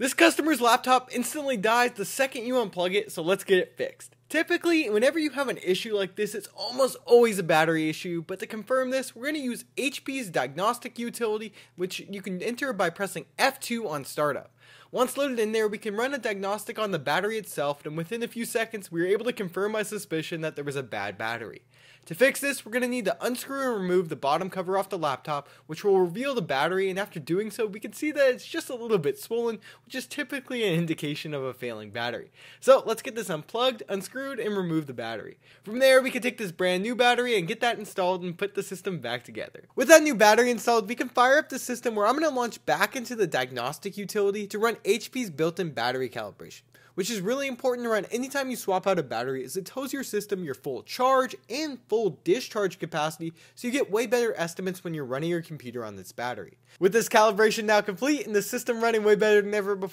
This customer's laptop instantly dies the second you unplug it, so let's get it fixed. Typically, whenever you have an issue like this, it's almost always a battery issue, but to confirm this, we're going to use HP's diagnostic utility, which you can enter by pressing F2 on startup. Once loaded in there, we can run a diagnostic on the battery itself, and within a few seconds, we were able to confirm my suspicion that there was a bad battery. To fix this, we're going to need to unscrew and remove the bottom cover off the laptop, which will reveal the battery, and after doing so, we can see that it's just a little bit swollen, which is typically an indication of a failing battery. So let's get this unplugged, and remove the battery. From there, we can take this brand new battery and get that installed and put the system back together. With that new battery installed, we can fire up the system where I'm going to launch back into the diagnostic utility to run HP's built-in battery calibration which is really important to run anytime you swap out a battery as it tells your system your full charge and full discharge capacity so you get way better estimates when you're running your computer on this battery. With this calibration now complete and the system running way better than ever before,